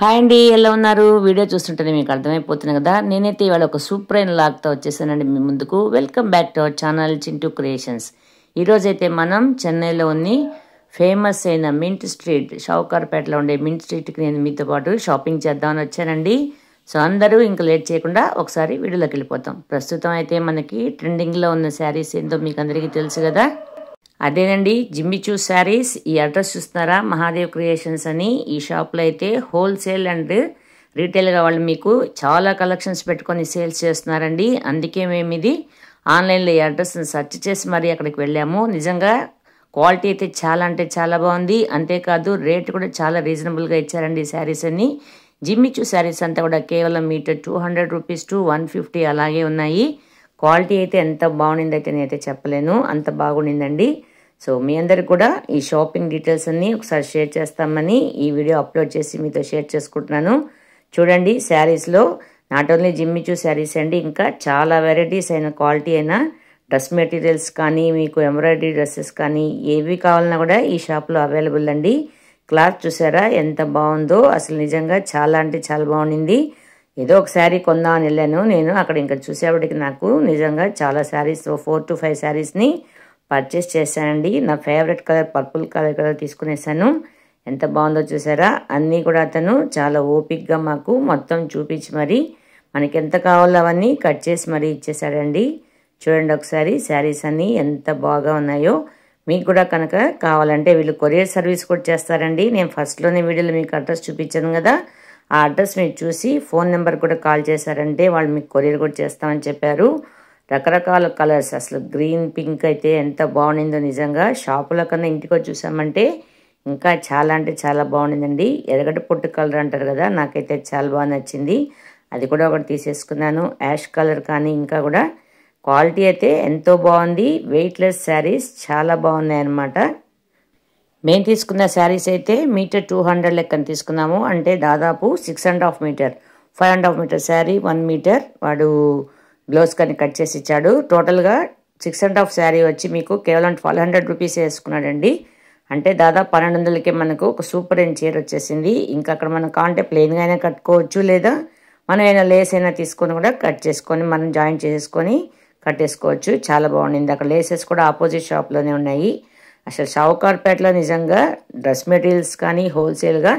Hi అండి ఎలా ఉన్నారు? వీడియో చూస్తుంటేనే మీకు అర్థమైపోతుంది కదా. నేనైతే ఇవాళ ఒక సూపర్ అయిన లాగ్తో వచ్చేసానండి మీ ముందుకు. Welcome back to our channel Chintu creations ఈరోజైతే మనం చెన్నైలో ఉన్న ఫేమస్ అయిన మింట్ స్ట్రీట్ షావుకార్పేటలో ఉండే మింట్ స్ట్రీట్కి నేను మీతో పాటు షాపింగ్ చేద్దామని వచ్చానండి. సో అందరూ ఇంకా లేట్ చేయకుండా ఒకసారి వీడియోలోకి వెళ్ళిపోతాం. ప్రస్తుతం అయితే మనకి ట్రెండింగ్లో ఉన్న శారీస్ ఏంటో మీకు అందరికీ తెలుసు కదా. అదేనండి జిమ్మిచూ శారీస్. ఈ అడ్రస్ చూస్తున్నారా? మహాదేవ్ క్రియేషన్స్ అని. ఈ షాప్లో అయితే హోల్సేల్ అండ్ రీటైల్గా వాళ్ళు మీకు చాలా కలెక్షన్స్ పెట్టుకొని సేల్స్ చేస్తున్నారండి. అందుకే మేము ఇది ఆన్లైన్లో ఈ అడ్రస్ని సెర్చ్ చేసి మరీ అక్కడికి వెళ్ళాము. నిజంగా క్వాలిటీ అయితే చాలా అంటే చాలా బాగుంది. అంతేకాదు రేట్ కూడా చాలా రీజనబుల్గా ఇచ్చారండి ఈ శారీస్ అన్ని. జిమ్మిచూ శారీస్ అంతా కూడా కేవలం meter two hundred rupees to one fifty అలాగే ఉన్నాయి. క్వాలిటీ అయితే ఎంత బాగుండిందైతే అయితే నేనైతే చెప్పలేను. అంత బాగుండిందండి. సో మీ అందరికి కూడా ఈ షాపింగ్ డీటెయిల్స్ అన్నీ ఒకసారి షేర్ చేస్తామని ఈ వీడియో అప్లోడ్ చేసి మీతో షేర్ చేసుకుంటున్నాను. చూడండి శారీస్లో నాట్ ఓన్లీ జిమ్మిచూ శారీస్ అండి ఇంకా చాలా వెరైటీస్ అయిన క్వాలిటీ అయిన డ్రెస్ మెటీరియల్స్ కానీ మీకు ఎంబ్రాయిడరీ డ్రెస్సెస్ కానీ ఏవి కావాలన్నా కూడా ఈ షాప్లో అవైలబుల్ అండి. క్లాత్ చూసారా ఎంత బాగుందో అసలు నిజంగా చాలా అంటే చాలా బాగుండింది. ఏదో ఒక శారీ కొందామని వెళ్ళాను. నేను అక్కడ ఇంకా చూసేవాడికి నాకు నిజంగా చాలా శారీస్ ఫోర్ టు ఫైవ్ శారీస్ని పర్చేస్ చేశానండి. నా favourite colour purple colour colour తీసుకునేసాను. ఎంత బాగుందో చూసారా? అన్నీ కూడా అతను చాలా ఓపిక్గా మాకు మొత్తం చూపించి మరి మనకి ఎంత కావాలో అవన్నీ కట్ చేసి మరీ ఇచ్చేసాడండి. చూడండి ఒకసారి శారీస్ అన్నీ ఎంత బాగా ఉన్నాయో. మీకు కూడా కనుక కావాలంటే వీళ్ళు కొరియర్ సర్వీస్ కూడా చేస్తారండి. నేను ఫస్ట్లోనే వీడియోలో మీకు అడ్రస్ చూపించాను కదా. ఆ అడ్రస్ మీరు చూసి ఫోన్ నెంబర్ కూడా కాల్ చేశారంటే వాళ్ళు మీకు కొరియర్ కూడా చేస్తామని చెప్పారు. రకరకాల కలర్స్ అసలు గ్రీన్ పింక్ అయితే ఎంత బాగుండిందో నిజంగా. షాపుల కన్నా ఇంటికి వచ్చి చూసామంటే ఇంకా చాలా అంటే చాలా బాగుండిందండి. ఎరగడ పొట్టు కలర్ అంటారు కదా నాకైతే చాలా బాగా నచ్చింది. అది కూడా ఒకటి తీసేసుకున్నాను. యాష్ కలర్ కానీ ఇంకా కూడా క్వాలిటీ అయితే ఎంతో బాగుంది. వెయిట్లెస్ శారీస్ చాలా బాగున్నాయి అన్నమాట మేము తీసుకున్న శారీస్ అయితే మీటర్ టూ హండ్రెడ్ లెక్కన తీసుకున్నాము. అంటే దాదాపు six and half meter five and half meter sari one meter వాడు బ్లౌజ్ కానీ కట్ చేసి ఇచ్చాడు. టోటల్గా సిక్స్ అండ్ హాఫ్ శారీ వచ్చి మీకు కేవలం ట్వెల్వ్ హండ్రెడ్ రూపీస్ వేసుకున్నాడండి. అంటే దాదాపు పన్నెండు వందలకే మనకు ఒక సూపర్ అయిన చీర వచ్చేసింది. ఇంకా అక్కడ మనం కాంటే ప్లెయిన్గా అయినా కట్టుకోవచ్చు లేదా మనం అయినా లేస్ అయినా తీసుకొని కూడా కట్ చేసుకొని మనం జాయిన్ చేసుకొని కట్టేసుకోవచ్చు. చాలా బాగుండింది అక్కడ లేసెస్ కూడా ఆపోజిట్ షాప్లోనే ఉన్నాయి. అసలు షావుకార్పేటలో నిజంగా డ్రెస్ మెటీరియల్స్ కానీ హోల్సేల్గా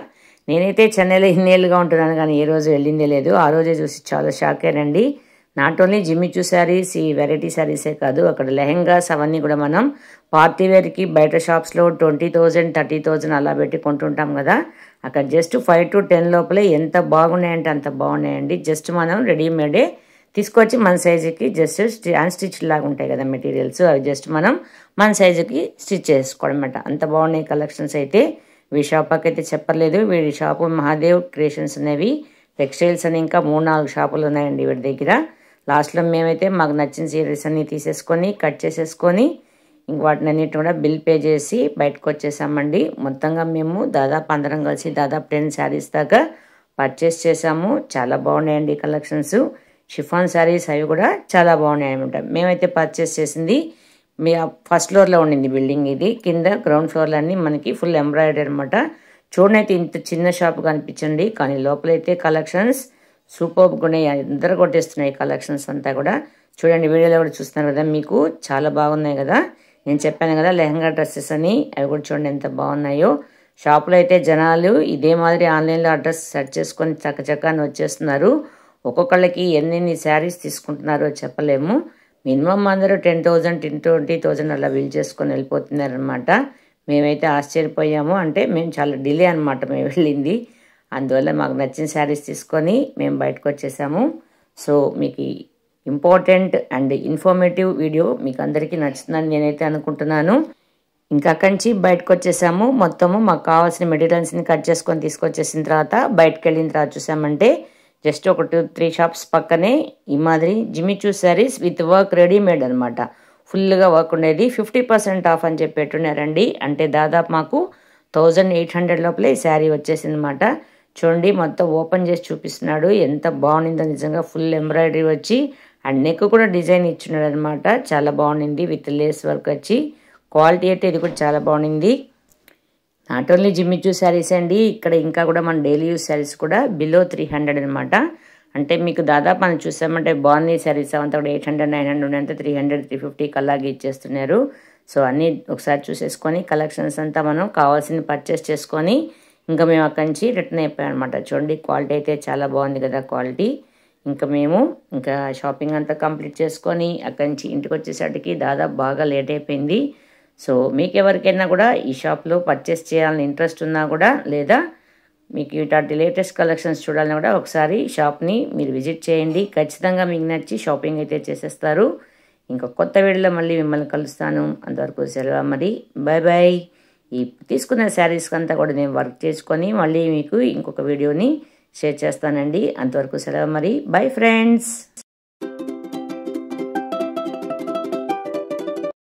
నేనైతే చెన్నైలో ఇన్నేళ్ళుగా ఉంటున్నాను కానీ ఏ రోజు వెళ్ళిందే లేదు. ఆ రోజే చూసి చాలా షాక్ అయ్యానండి నాట్ ఓన్లీ జిమ్మిచూ శారీస్ ఈ వెరైటీ శారీసే కాదు అక్కడ లెహెంగాస్ అవన్నీ కూడా మనం పార్టీ వేర్కి బయట షాప్స్లో ట్వంటీ థౌజండ్ థర్టీ థౌజండ్ అలా పెట్టి కొంటుంటాం కదా. అక్కడ జస్ట్ ఫైవ్ టు టెన్ లోపలే ఎంత బాగున్నాయంటే అంత బాగున్నాయండి. జస్ట్ మనం రెడీమేడే తీసుకొచ్చి మన సైజుకి జస్ట్ అన్స్టిచ్ లాగా ఉంటాయి కదా మెటీరియల్స్ అవి జస్ట్ మనం మన సైజుకి స్టిచ్ చేసుకోవడం అనమాట అంత బాగున్నాయి కలెక్షన్స్ అయితే. వీడి షాప్కి అయితే చెప్పలేదు. వీడి షాపు మహాదేవ్ క్రియేషన్స్ అనేవి టెక్స్టైల్స్ అని ఇంకా మూడు నాలుగు షాపులు ఉన్నాయండి వీడి దగ్గర. లాస్ట్లో మేమైతే మాకు నచ్చిన సీరియల్స్ అన్నీ తీసేసుకొని కట్ చేసేసుకొని ఇంక వాటిని అన్నిటి కూడా బిల్ పే చేసి బయటకు వచ్చేసామండి. మొత్తంగా మేము దాదాపు అందరం కలిసి దాదాపు టెన్ శారీస్ దాకా పర్చేస్ చేసాము. చాలా బాగున్నాయండి కలెక్షన్స్ షిఫాన్ శారీస్ అవి కూడా చాలా బాగున్నాయి అనమాట మేమైతే పర్చేస్ చేసింది మీ ఫస్ట్ ఫ్లోర్లో ఉండింది బిల్డింగ్ ఇది. కింద గ్రౌండ్ ఫ్లోర్లో అన్ని మనకి ఫుల్ ఎంబ్రాయిడరీ అనమాట చూడనైతే ఇంత చిన్న షాప్ కనిపించండి కానీ లోపలైతే కలెక్షన్స్ సూపర్గా ఉన్నాయి. అందరు కొట్టేస్తున్నాయి కలెక్షన్స్ అంతా కూడా. చూడండి వీడియోలో కూడా చూస్తున్నారు కదా మీకు చాలా బాగున్నాయి కదా. నేను చెప్పాను కదా లెహంగా డ్రెస్సెస్ అని. అవి కూడా చూడండి ఎంత బాగున్నాయో. షాపులో అయితే జనాలు ఇదే మాదిరి ఆన్లైన్లో అడ్రస్ సెర్చ్ చేసుకొని చక్కచక్కని వచ్చేస్తున్నారు. ఒక్కొక్కళ్ళకి ఎన్నెన్ని శారీస్ తీసుకుంటున్నారో చెప్పలేము. మినిమం అందరూ ten thousand ten twenty thousand అలా బిల్ చేసుకొని వెళ్ళిపోతున్నారనమాట మేమైతే ఆశ్చర్యపోయాము. అంటే మేము చాలా డిలే అనమాట మేము వెళ్ళింది. అందువల్ల మాకు నచ్చిన శారీస్ తీసుకొని మేము బయటకు వచ్చేసాము. సో మీకు ఇంపార్టెంట్ అండ్ ఇన్ఫర్మేటివ్ వీడియో మీకు అందరికీ నచ్చుతుందని నేనైతే అనుకుంటున్నాను. ఇంకా అక్కడి నుంచి బయటకు వచ్చేసాము. మొత్తము మాకు కావాల్సిన మెటీరియల్స్ని కట్ చేసుకొని తీసుకొచ్చేసిన తర్వాత బయటకు వెళ్ళిన తర్వాత చూసామంటే జస్ట్ ఒక టూ త్రీ షాప్స్ పక్కనే ఈ మాదిరి Jimmy Choo sarees with work readymade అనమాట ఫుల్గా వర్క్ ఉండేది. ఫిఫ్టీ పర్సెంట్ ఆఫ్ అని చెప్పి పెట్టున్నారండి అంటే దాదాపు మాకు థౌజండ్ ఎయిట్ హండ్రెడ్ లోపలే ఈ శారీ వచ్చేసింది అనమాట చూడండి మొత్తం ఓపెన్ చేసి చూపిస్తున్నాడు. ఎంత బాగుండిందో నిజంగా ఫుల్ ఎంబ్రాయిడరీ వచ్చి అండ్ నెక్ కూడా డిజైన్ ఇచ్చినాడు అనమాట చాలా బాగుండింది. విత్ లేస్ వర్క్ వచ్చి. క్వాలిటీ అయితే ఇది కూడా చాలా బాగుండింది. నాట్ ఓన్లీ జిమ్మిచూ శారీస్ అండి ఇక్కడ ఇంకా కూడా మన డైలీ యూస్ శారీస్ కూడా బిలో త్రీ హండ్రెడ్ అనమాట అంటే మీకు దాదాపు మనం చూసామంటే బాగుంది శారీస్ అంతా కూడా ఎయిట్ హండ్రెడ్ నైన్ హండ్రెడ్ అంతా త్రీ హండ్రెడ్ త్రీ ఫిఫ్టీకి అలాగే ఇచ్చేస్తున్నారు. సో అన్నీ ఒకసారి చూసేసుకొని కలెక్షన్స్ అంతా మనం కావాల్సింది పర్చేస్ చేసుకొని ఇంకా మేము అక్కడి నుంచి రిటర్న్ అయిపోయాం అనమాట చూడండి క్వాలిటీ అయితే చాలా బాగుంది కదా క్వాలిటీ ఇంకా మేము ఇంకా షాపింగ్ అంతా కంప్లీట్ చేసుకొని అక్కడి నుంచి ఇంటికి వచ్చేసరికి దాదాపు బాగా లేట్ అయిపోయింది. సో మీకు ఎవరికైనా కూడా ఈ షాప్లో పర్చేస్ చేయాలని ఇంట్రెస్ట్ ఉన్నా కూడా లేదా మీకు ఇట్లాంటి లేటెస్ట్ కలెక్షన్స్ చూడాలని కూడా ఒకసారి షాప్ని మీరు విజిట్ చేయండి. ఖచ్చితంగా మీకు నచ్చి షాపింగ్ అయితే చేసేస్తారు. ఇంకా కొత్త వీడియోలో మళ్ళీ మిమ్మల్ని కలుస్తాను. అంతవరకు సెలవు మరి బాయ్ బాయ్ ఈ తీసుకున్న శారీస్కి అంతా కూడా నేను వర్క్ చేసుకొని మళ్ళీ మీకు ఇంకొక వీడియోని షేర్ చేస్తానండి. అంతవరకు సెలవు మరి బాయ్ ఫ్రెండ్స్